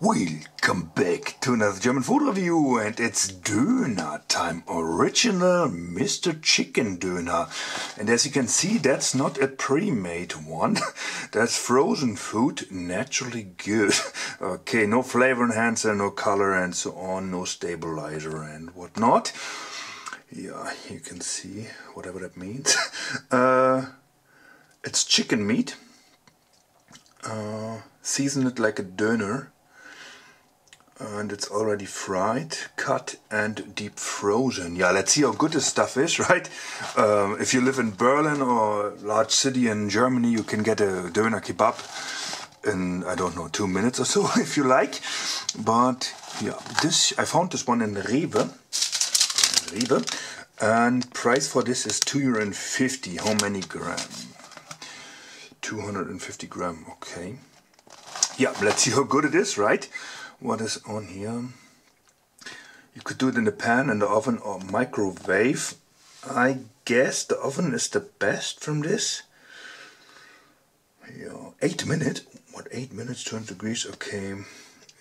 Welcome back to another German food review and it's Döner time, original Mr. Chicken Döner. And as you can see that's not a pre-made one, that's frozen food, naturally good. Okay, no flavor enhancer, no color and so on, no stabilizer and whatnot. Yeah, you can see whatever that means. Uh, it's chicken meat, uh, season it like a döner and it's already fried, cut and deep frozen. Yeah, let's see how good this stuff is, right? Um, if you live in Berlin or large city in Germany, you can get a doner kebab in, I don't know, two minutes or so, if you like. But yeah, this I found this one in Rewe. Rewe. And price for this is 2 euro and 50. How many gram? 250 gram, okay. Yeah, let's see how good it is, right? What is on here. You could do it in the pan, in the oven or microwave. I guess the oven is the best from this. Yeah, 8 minutes. What, 8 minutes, 200 degrees? Okay.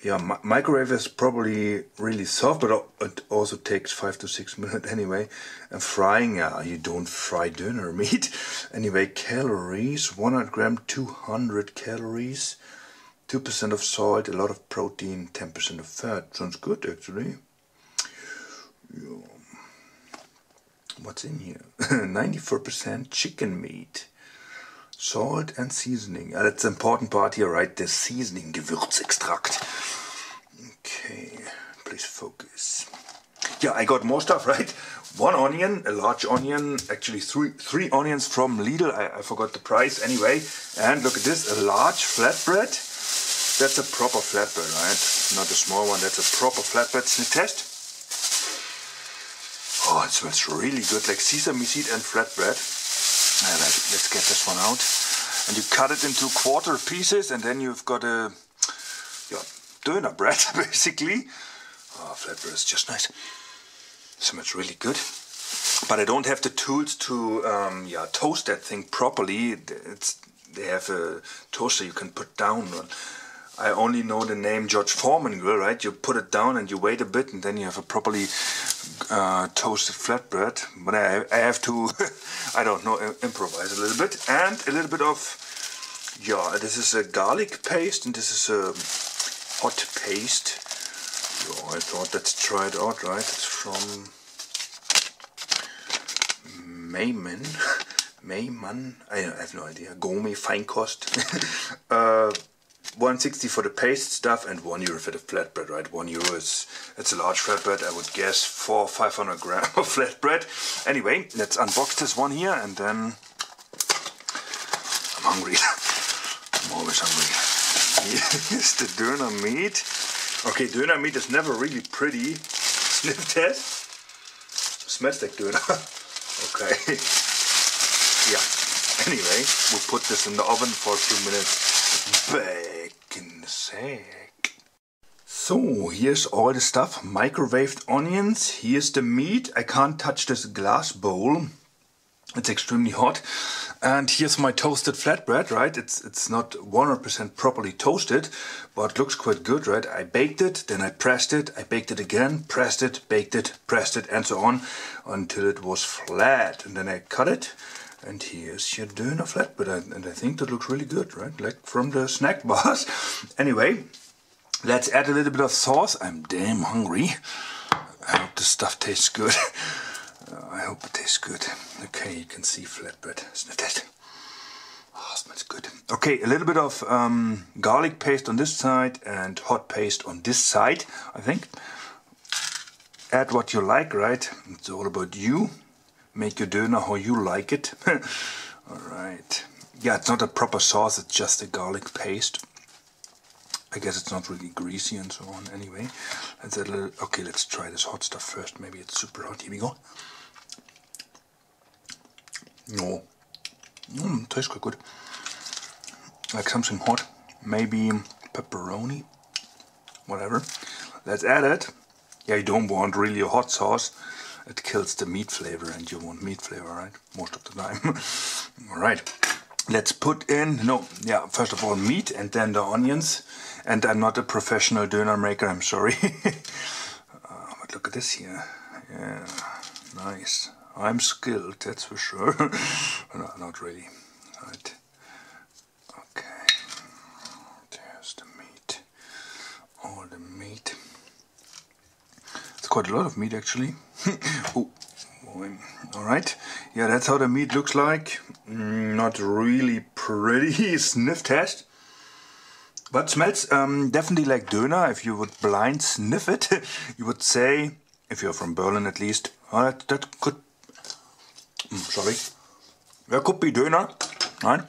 Yeah, mi microwave is probably really soft, but it also takes 5 to 6 minutes anyway. And frying, yeah, you don't fry doner meat. anyway, calories, 100 gram, 200 calories. 2% of salt, a lot of protein, 10% of fat. Sounds good actually. Yeah. What's in here? 94% chicken meat. Salt and seasoning. Uh, that's the important part here, right? The seasoning, Gewürzextrakt. Okay, please focus. Yeah, I got more stuff, right? One onion, a large onion, actually three three onions from Lidl. I, I forgot the price anyway. And look at this, a large flatbread that's a proper flatbread, right? Not a small one, that's a proper flatbread. Sniff test. Oh, it smells really good, like sesame seed and flatbread. Alright, let's get this one out. And you cut it into quarter pieces and then you've got a yeah, doner bread, basically. Oh, flatbread is just nice. Smells really good. But I don't have the tools to um, yeah, toast that thing properly. It's, they have a toaster you can put down I only know the name George Foreman grill, right? You put it down and you wait a bit and then you have a properly uh, toasted flatbread. But I, I have to, I don't know, improvise a little bit. And a little bit of, yeah, this is a garlic paste and this is a hot paste. Yeah, I thought let's try it out, right? It's from Mayman. Mayman, I have no idea. Gourmet Feinkost. uh, 160 for the paste stuff and 1 euro for the flatbread, right? 1 euro is, it's a large flatbread, I would guess 4 or 500 gram of flatbread. Anyway, let's unbox this one here and then I'm hungry. I'm always hungry. Here's the doner meat. Okay, doner meat is never really pretty. Sniff test. Smells like doner. okay. yeah. Anyway, we'll put this in the oven for a few minutes. Bang sec. So, here's all the stuff. Microwaved onions. Here's the meat. I can't touch this glass bowl. It's extremely hot. And here's my toasted flatbread, right? It's it's not 100% properly toasted, but looks quite good, right? I baked it, then I pressed it, I baked it again, pressed it, baked it, pressed it, and so on until it was flat. And then I cut it, and here's your Döner flatbread, and I think that looks really good, right? Like from the snack bars. anyway, let's add a little bit of sauce. I'm damn hungry. I hope the stuff tastes good. uh, I hope it tastes good. Okay, you can see flatbread. Sniff that. Oh, smells good. Okay, a little bit of um, garlic paste on this side and hot paste on this side, I think. Add what you like, right? It's all about you make your doner how you like it. Alright. Yeah, it's not a proper sauce, it's just a garlic paste. I guess it's not really greasy and so on. Anyway, let's add a little. Okay, let's try this hot stuff first. Maybe it's super hot. Here we go. No. Mmm, tastes quite good. Like something hot. Maybe pepperoni. Whatever. Let's add it. Yeah, you don't want really a hot sauce it kills the meat flavor and you want meat flavor, right? Most of the time. Alright, let's put in, no, yeah, first of all meat and then the onions. And I'm not a professional döner maker, I'm sorry. uh, but look at this here. Yeah, nice. I'm skilled, that's for sure. no, not really. Right. Okay. There's the meat. All the meat. It's quite a lot of meat actually. oh, Alright, yeah, that's how the meat looks like. Mm, not really pretty sniff test. But smells um, definitely like Döner. If you would blind sniff it, you would say, if you're from Berlin at least, oh, that, that could, mm, sorry, that could be Döner, right?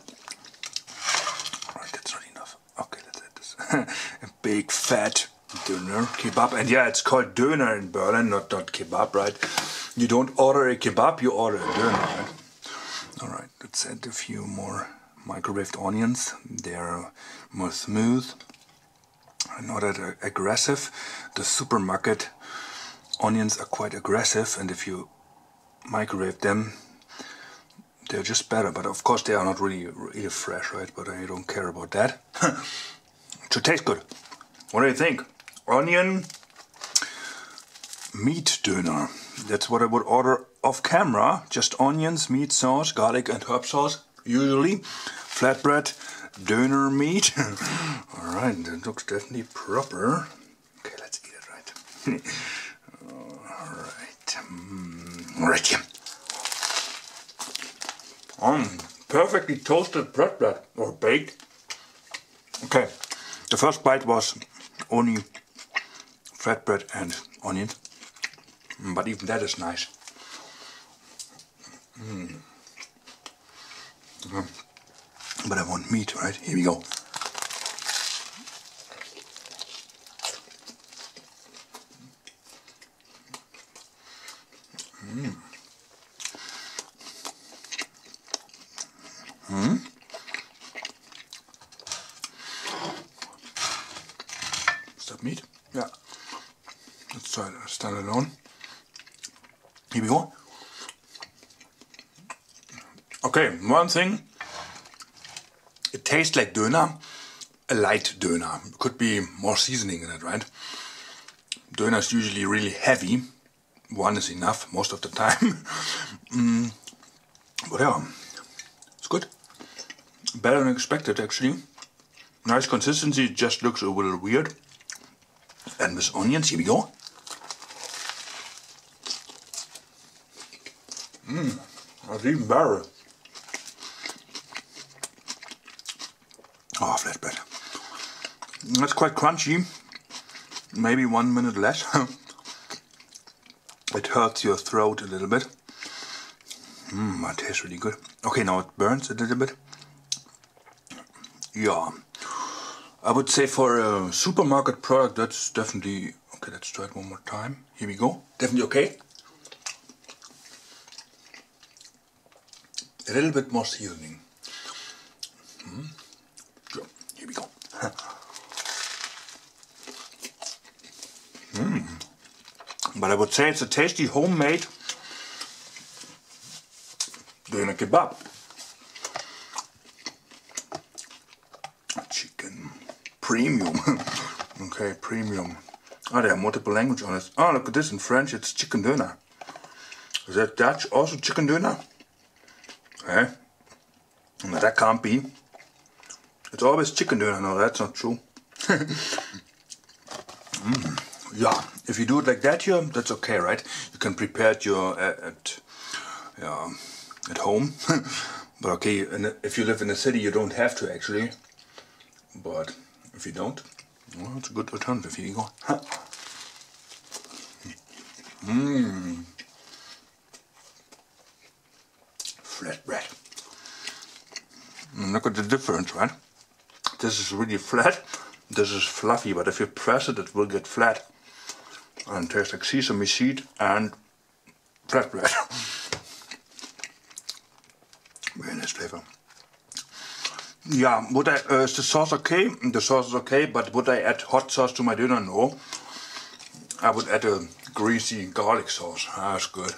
Alright, that's not enough. Okay, that's it. A big fat Döner kebab. And yeah, it's called Döner in Berlin, not, not kebab, right? You don't order a kebab, you order a döner. Right? All right, let's add a few more microwaved onions. They're more smooth, not that aggressive. The supermarket onions are quite aggressive, and if you microwave them, they're just better. But of course, they are not really really fresh, right? But I don't care about that. should taste good. What do you think? Onion meat döner. That's what I would order off camera. Just onions, meat sauce, garlic and herb sauce, usually. Flatbread, döner meat. Alright, that looks definitely proper. Okay, let's eat it right. Alright. Mm, Alright, yeah. Um, perfectly toasted bread, bread or baked. Okay, the first bite was only flatbread and onions. Mm, but even that is nice. Mm. Mm. But I want meat, right? Here we go. Mm. Mm. Is that meat? Yeah. Let's try to stand alone. Here we go. Okay, one thing. It tastes like döner, a light döner. Could be more seasoning in it, right? Döner is usually really heavy. One is enough most of the time. mm, yeah, it's good. Better than expected, actually. Nice consistency, just looks a little weird. And with onions, here we go. Mmm, that's even better. Oh, flatbread. That's quite crunchy. Maybe one minute less. it hurts your throat a little bit. Mmm, it tastes really good. Okay, now it burns a little bit. Yeah. I would say for a supermarket product, that's definitely... Okay, let's try it one more time. Here we go. Definitely okay. a little bit more seasoning. Mm. So, here we go. Mm. But I would say it's a tasty homemade doner kebab. Chicken premium. okay, premium. Oh, they have multiple language on it. Oh, look at this in French. It's chicken doner. Is that Dutch also chicken doner? Eh? No, that can't be. It's always chicken doner. No, that's not true. Yeah, if you do it like that here, that's okay, right? You can prepare it your uh, at, at yeah, at home. but okay, if you live in a city, you don't have to actually. But if you don't, well, it's a good alternative. Here you go. Mmm. flat bread. And look at the difference, right? This is really flat, this is fluffy, but if you press it, it will get flat. And tastes like sesame seed and flatbread. Very nice flavor. Yeah, would I, uh, is the sauce okay? The sauce is okay, but would I add hot sauce to my doner? No. I would add a greasy garlic sauce. That's good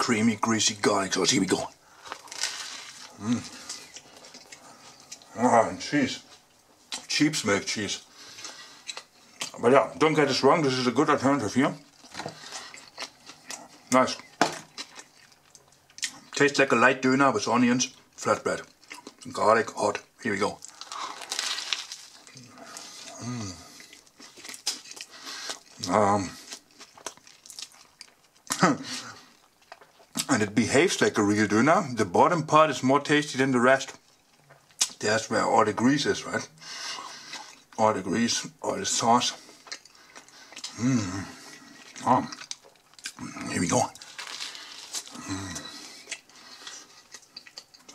creamy, greasy garlic sauce. Here we go. Mm. Ah, cheese. Sheep's milk cheese. But yeah, don't get us wrong, this is a good alternative here. Nice. Tastes like a light doner with onions, flatbread, garlic, hot. Here we go. Mm. Um, and it behaves like a real doner. The bottom part is more tasty than the rest. That's where all the grease is, right? All the grease, all the sauce. Mmm. Oh. Here we go. Mm.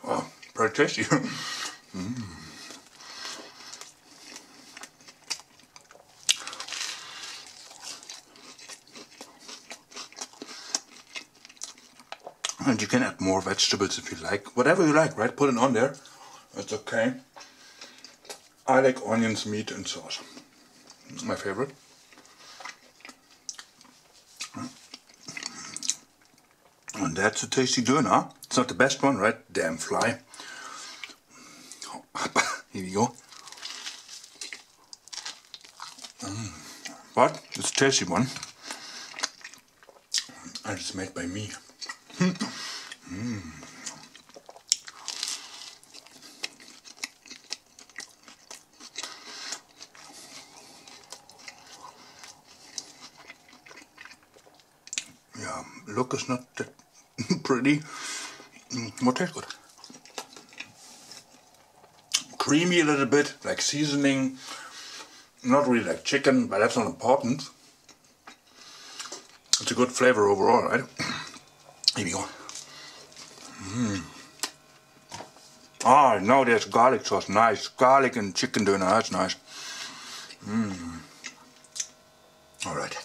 Oh, very tasty. mm. And you can add more vegetables if you like. Whatever you like, right? Put it on there. It's okay. I like onions, meat and sauce. It's My favorite. That's a tasty doner. It's not the best one, right? Damn fly. Here we go. Mm. But it's a tasty one. And it's made by me. mm. Yeah, look is not that pretty. Mm, what tastes good? Creamy a little bit, like seasoning. Not really like chicken, but that's not important. It's a good flavor overall, right? Here we go. Mm. Ah, now there's garlic sauce. Nice. Garlic and chicken doner. That's nice. Mm. Alright.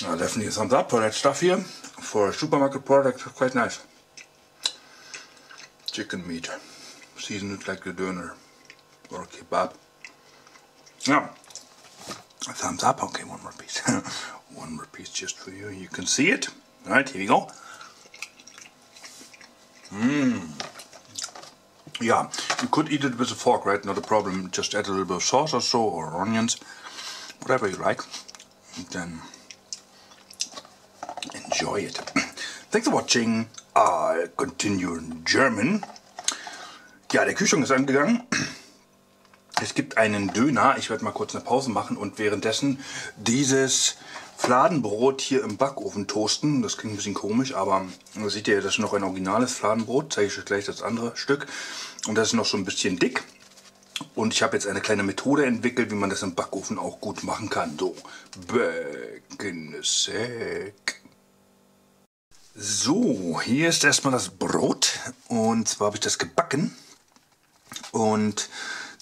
Definitely a thumbs up for that stuff here. For a supermarket product, quite nice. Chicken meat. Seasoned like a doner or a kebab. Yeah. Thumbs up. Okay, one more piece. one more piece just for you. You can see it. Alright, here we go. Mmm. Yeah, you could eat it with a fork, right? Not a problem. Just add a little bit of sauce or so, or onions, whatever you like. And then enjoy it. Thanks for watching. I'll continue in German. Ja, der Kühlschrank ist angegangen. Es gibt einen Döner. Ich werde mal kurz eine Pause machen und währenddessen dieses Fladenbrot hier im Backofen toasten. Das klingt ein bisschen komisch, aber seht ihr, das ist noch ein originales Fladenbrot. Zeige ich euch gleich das andere Stück. Und das ist noch so ein bisschen dick. Und ich habe jetzt eine kleine Methode entwickelt, wie man das im Backofen auch gut machen kann. So, Backensack. So, hier ist erstmal das Brot. Und zwar habe ich das gebacken. Und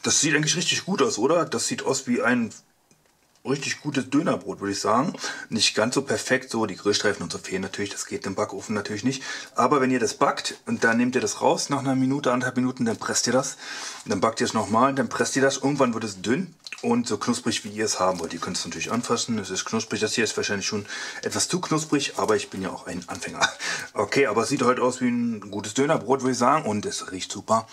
das sieht eigentlich richtig gut aus, oder? Das sieht aus wie ein richtig gutes Dönerbrot, würde ich sagen. Nicht ganz so perfekt, so die Grillstreifen und so fehlen natürlich, das geht im Backofen natürlich nicht. Aber wenn ihr das backt und dann nehmt ihr das raus nach einer Minute, anderthalb Minuten, dann presst ihr das. Dann backt ihr es nochmal, dann presst ihr das. Irgendwann wird es dünn und so knusprig, wie ihr es haben wollt. Ihr könnt es natürlich anfassen, es ist knusprig. Das hier ist wahrscheinlich schon etwas zu knusprig, aber ich bin ja auch ein Anfänger. Okay, aber es sieht heute aus wie ein gutes Dönerbrot, würde ich sagen. Und es riecht super.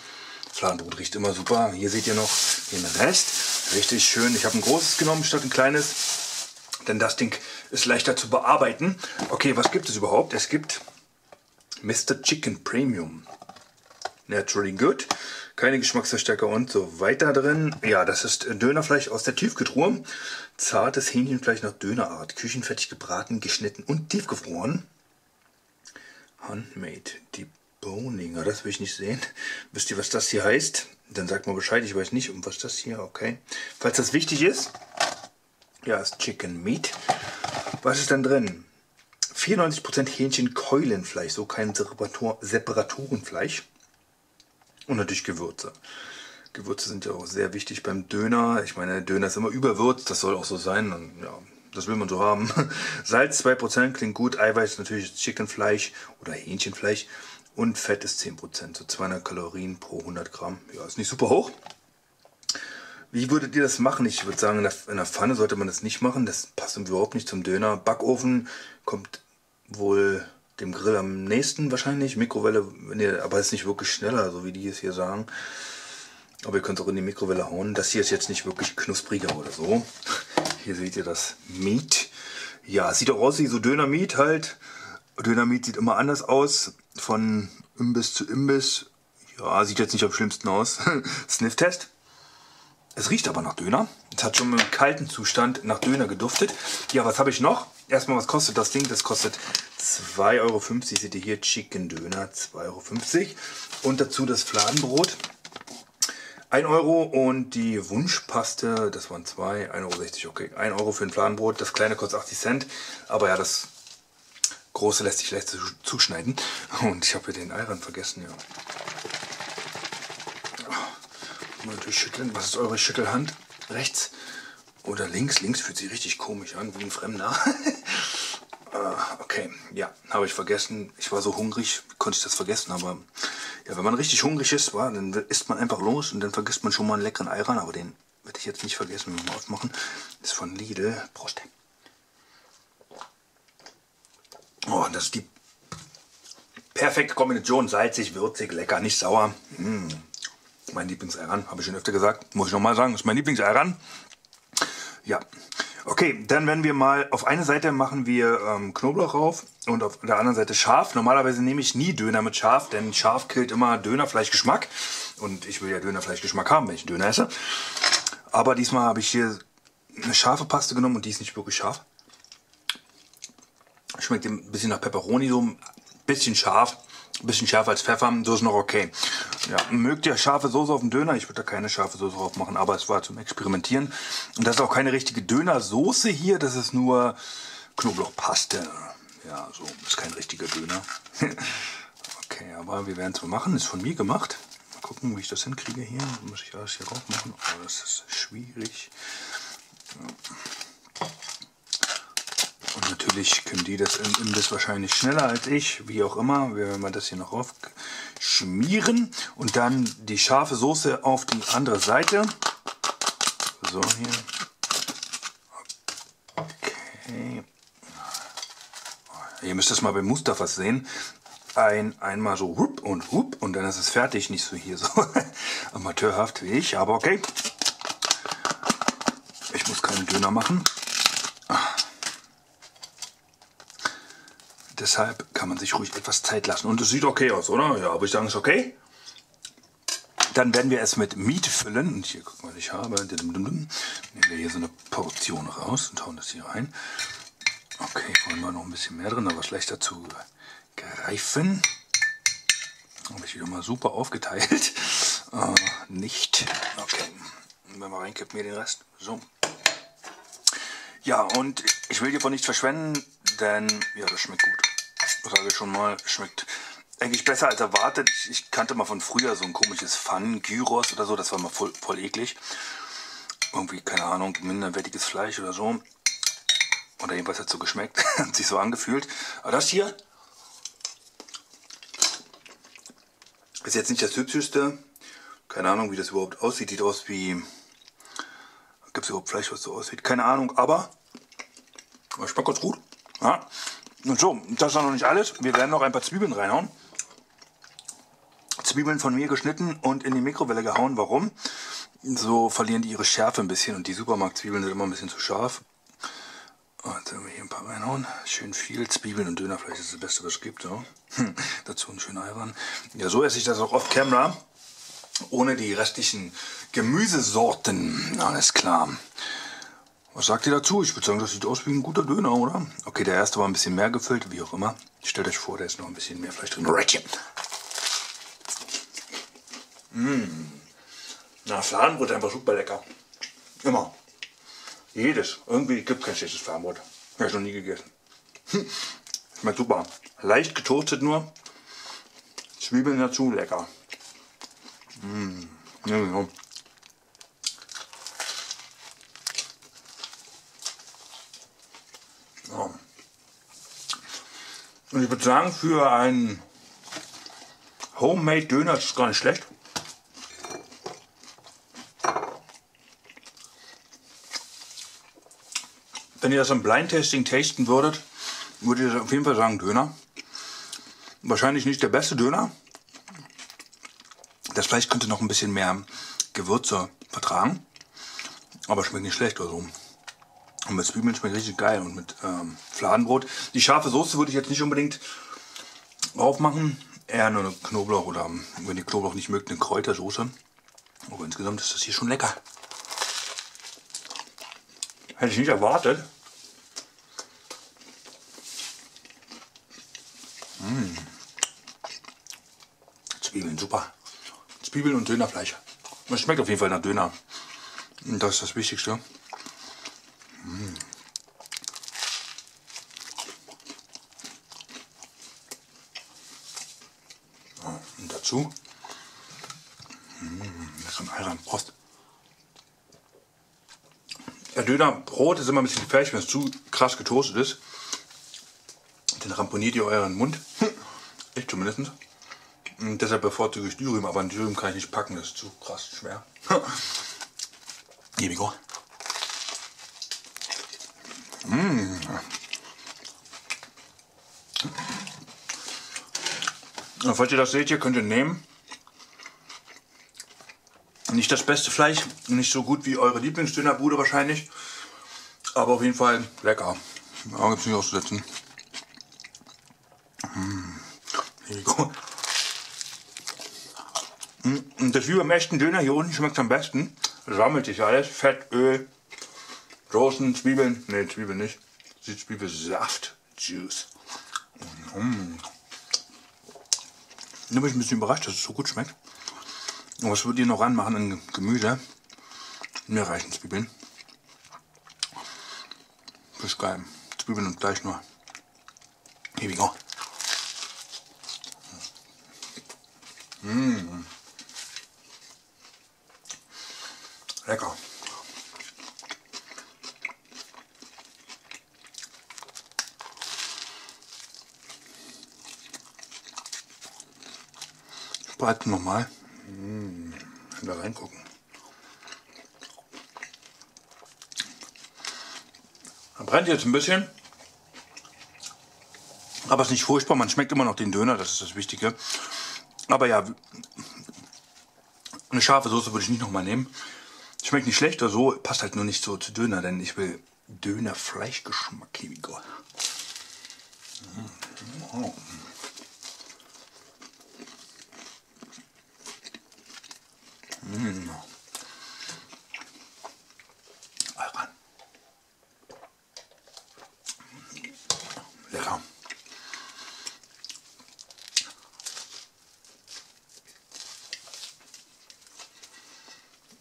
Fladenbrot riecht immer super. Hier seht ihr noch den Rest. Richtig schön. Ich habe ein großes genommen statt ein kleines, denn das Ding ist leichter zu bearbeiten. Okay, was gibt es überhaupt? Es gibt Mr. Chicken Premium. Naturally good. Keine Geschmacksverstärker und so weiter drin. Ja, das ist Dönerfleisch aus der Tiefkühltruhe. Zartes Hähnchenfleisch nach Dönerart. Küchenfertig gebraten, geschnitten und tiefgefroren. Handmade. Die Boninger, das will ich nicht sehen. Wisst ihr, was das hier heißt? Dann sagt mal Bescheid, ich weiß nicht, um was das hier, okay. Falls das wichtig ist, ja, ist Chicken Meat. Was ist dann drin? 94% Hähnchenkeulenfleisch, so kein Separator Separatorenfleisch. Und natürlich Gewürze. Gewürze sind ja auch sehr wichtig beim Döner. Ich meine, Döner ist immer überwürzt, das soll auch so sein. Und ja, das will man so haben. Salz 2% klingt gut, Eiweiß natürlich Chickenfleisch oder Hähnchenfleisch und Fett ist 10%, so 200 Kalorien pro 100 Gramm. Ja, ist nicht super hoch. Wie würdet ihr das machen? Ich würde sagen, in der, in der Pfanne sollte man das nicht machen. Das passt überhaupt nicht zum Döner. Backofen kommt wohl dem Grill am nächsten wahrscheinlich. Mikrowelle, nee, aber ist nicht wirklich schneller, so wie die es hier sagen. Aber ihr könnt auch in die Mikrowelle hauen. Das hier ist jetzt nicht wirklich knuspriger oder so. Hier seht ihr das Meat. Ja, sieht auch aus wie so Döner-Meat halt. Döner-Meat sieht immer anders aus. Von Imbiss zu Imbiss. Ja, sieht jetzt nicht am schlimmsten aus. Sniff-Test. Es riecht aber nach Döner. Es hat schon im kalten Zustand nach Döner geduftet. Ja, was habe ich noch? Erstmal, was kostet das Ding? Das kostet 2,50 Euro. Seht ihr hier Chicken Döner, 2,50 Euro. Und dazu das Fladenbrot. 1 Euro und die Wunschpaste, das waren 2, 1,60 Euro, okay. 1 Euro für ein Fladenbrot, das kleine kostet 80 Cent. Aber ja, das große lässt sich leicht zuschneiden. Und ich habe hier den Eiran vergessen, ja mal durchschütteln. Was ist eure Schüttelhand? Rechts oder links? Links fühlt sich richtig komisch an, wie ein Fremder. uh, okay, ja, habe ich vergessen. Ich war so hungrig, konnte ich das vergessen. Aber ja, wenn man richtig hungrig ist, war, dann isst man einfach los und dann vergisst man schon mal einen leckeren Eiran. Aber den werde ich jetzt nicht vergessen, wenn wir mal aufmachen. Ist von Lidl. Prost. Oh, das ist die perfekte Kombination. Salzig, würzig, lecker, nicht sauer. Mmh. Mein Lieblingseiran, habe ich schon öfter gesagt. Muss ich nochmal sagen, ist mein Lieblingseiran. Ja. Okay, dann werden wir mal, auf eine Seite machen wir ähm, Knoblauch rauf und auf der anderen Seite Schaf. Normalerweise nehme ich nie Döner mit Schaf, denn Schaf killt immer Dönerfleischgeschmack. Und ich will ja Dönerfleischgeschmack haben, wenn ich Döner esse. Aber diesmal habe ich hier eine scharfe Paste genommen und die ist nicht wirklich scharf. Schmeckt ein bisschen nach Peperoni, so ein bisschen scharf. Ein bisschen schärfer als Pfeffer, so ist noch okay. Ja, mögt ihr scharfe Soße auf dem Döner? Ich würde da keine scharfe Soße drauf machen, aber es war zum Experimentieren. Und das ist auch keine richtige Dönersoße hier, das ist nur Knoblauchpaste. Ja, so ist kein richtiger Döner. okay, aber wir werden es mal machen. Ist von mir gemacht. Mal gucken, wie ich das hinkriege hier. Muss ich alles hier drauf machen? Oh, das ist schwierig. Ja. Natürlich können die das im Imbiss wahrscheinlich schneller als ich, wie auch immer. Wir werden das hier noch drauf schmieren und dann die scharfe Soße auf die andere Seite. So hier. Okay. Ihr müsst das mal beim Mustafa sehen. Ein, einmal so hup und hup und dann ist es fertig. Nicht so hier so amateurhaft wie ich, aber okay. Ich muss keinen Döner machen. Deshalb kann man sich ruhig etwas Zeit lassen. Und es sieht okay aus, oder? Ja, aber ich sagen, ist okay. Dann werden wir es mit Miet füllen. Und hier, guck mal, ich habe. Nehmen wir hier so eine Portion raus und hauen das hier rein. Okay, wollen wir noch ein bisschen mehr drin, aber schlechter zu greifen. Habe ich wieder mal super aufgeteilt. Äh, nicht. Okay. Wenn wir reinkippen, hier den Rest. So. Ja, und ich will hiervon nichts verschwenden, denn ja, das schmeckt gut. Sage ich schon mal, schmeckt eigentlich besser als erwartet. Ich, ich kannte mal von früher so ein komisches Pfannen, Gyros oder so, das war mal voll, voll eklig. Irgendwie, keine Ahnung, minderwertiges Fleisch oder so. Oder jedenfalls hat so geschmeckt, hat sich so angefühlt. Aber das hier ist jetzt nicht das hübscheste. Keine Ahnung, wie das überhaupt aussieht. Sieht aus wie Gibt es überhaupt Fleisch, was so aussieht? Keine Ahnung, aber schmeckt ganz gut. Ja. Und so, das ist noch nicht alles. Wir werden noch ein paar Zwiebeln reinhauen. Zwiebeln von mir geschnitten und in die Mikrowelle gehauen. Warum? So verlieren die ihre Schärfe ein bisschen und die Supermarktzwiebeln sind immer ein bisschen zu scharf. Und dann wir hier ein paar reinhauen. Schön viel. Zwiebeln und Dönerfleisch ist das Beste, was es gibt. Ja. Hm, dazu ein schöner Eiran. Ja, so esse ich das auch off camera ohne die restlichen Gemüsesorten. Alles klar. Was sagt ihr dazu? Ich würde sagen, das sieht aus wie ein guter Döner, oder? Okay, der erste war ein bisschen mehr gefüllt, wie auch immer. Stellt euch vor, da ist noch ein bisschen mehr Fleisch drin. Rädchen. Mmh. Na, Fladenbrot einfach super lecker. Immer. Jedes. Irgendwie gibt es kein schlechtes Fladenbrot. Habe ich noch nie gegessen. Hm. Schmeckt super. Leicht getoastet nur. Zwiebeln dazu, lecker. Mmh. Ja, genau. Und ich würde sagen, für einen Homemade Döner ist es gar nicht schlecht. Wenn ihr das im Blind Tasting tasten würdet, würde ich auf jeden Fall sagen Döner. Wahrscheinlich nicht der beste Döner, das Fleisch könnte noch ein bisschen mehr Gewürze vertragen. Aber schmeckt nicht schlecht oder so. Und mit Zwiebeln schmeckt richtig geil und mit ähm, Fladenbrot. Die scharfe Soße würde ich jetzt nicht unbedingt drauf machen. Eher nur eine Knoblauch oder, wenn ihr Knoblauch nicht mögt, eine Kräutersoße. Aber insgesamt ist das hier schon lecker. Hätte ich nicht erwartet. Mmh. Zwiebeln, super. Zwiebeln und Dönerfleisch. Es schmeckt auf jeden Fall nach Döner. Und das ist das Wichtigste. Mmh. Und dazu leckeren Ayran. Prost. Der Dönerbrot ist immer ein bisschen gefährlich, wenn es zu krass getoastet ist. Dann ramponiert ihr euren Mund. Ich zumindest. Und deshalb bevorzuge ich Dürüm, aber ein Dürüm kann ich nicht packen, das ist zu krass schwer. Hier go. Mmh. Falls ihr das seht, ihr könnt ihr nehmen. Nicht das beste Fleisch, nicht so gut wie eure Lieblingsdönerbude wahrscheinlich. Aber auf jeden Fall lecker. Da gibt es nicht auszusetzen. Mmh. Hier we go. Und das wie beim echten Döner hier unten schmeckt am besten. Sammelt sich alles. Fett, Öl, Soßen, Zwiebeln. Ne, Zwiebeln nicht. Die Zwiebelsaft. Juice. Mm. Da bin ich ein bisschen überrascht, dass es so gut schmeckt. Und was würdet ihr noch ranmachen an Gemüse? Mir reichen Zwiebeln. Ist geil. Zwiebeln und gleich nur. Here we go. Mmh. Lecker. Braten nochmal. Mmh. Da reingucken. Er brennt jetzt ein bisschen. Aber es ist nicht furchtbar. Man schmeckt immer noch den Döner. Das ist das Wichtige. Aber ja, eine scharfe Soße würde ich nicht nochmal nehmen. Schmeckt nicht schlecht oder so, passt halt nur nicht so zu Döner, denn ich will Döner-Fleischgeschmack. Here we go. Oh. Mm. Lecker.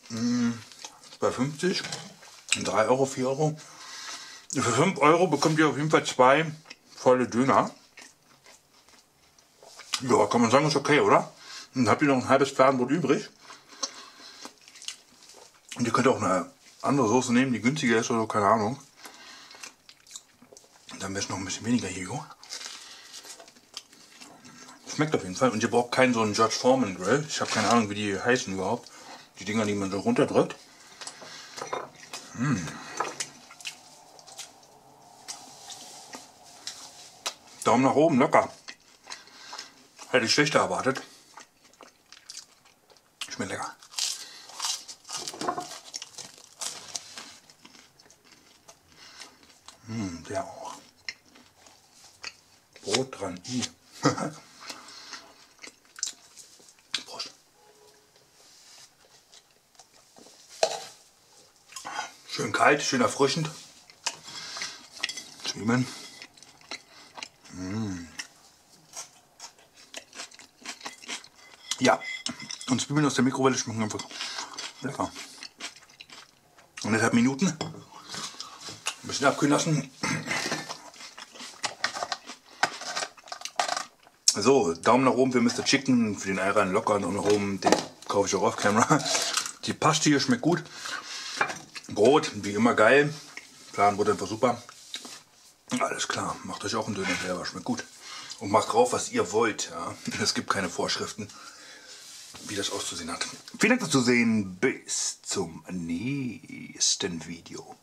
Mm. Bei 50, 3 Euro, 4 Euro. Für 5 Euro bekommt ihr auf jeden Fall zwei volle Döner. Ja, kann man sagen, ist okay, oder? Dann habt ihr noch ein halbes Fladenbrot übrig. Und ihr könnt auch eine andere Soße nehmen, die günstiger ist oder keine Ahnung. Dann wäre es noch ein bisschen weniger Higo. Schmeckt auf jeden Fall. Und ihr braucht keinen so einen George Foreman Grill. Ich habe keine Ahnung, wie die heißen überhaupt. Die Dinger, die man so runterdrückt. Mmh. Daumen nach oben, locker. Hätte ich schlechter erwartet. Schmeckt lecker. Mmh, der auch. Brot dran. Prost. Schön kalt, schön erfrischend. Zwiebeln. Mmh. Ja, und Zwiebeln aus der Mikrowelle schmecken einfach lecker. Anderthalb Minuten. Ein bisschen abkühlen lassen. So, Daumen nach oben für Mr. Chicken, für den Ayran locker und nach oben, den kaufe ich auch auf Camera. Die Paste hier schmeckt gut. Brot, wie immer geil. Fladenbrot einfach super. Alles klar, macht euch auch einen Döner selber, schmeckt gut. Und macht drauf, was ihr wollt. Ja. Es gibt keine Vorschriften, wie das auszusehen hat. Vielen Dank fürs Zusehen. Bis zum nächsten Video.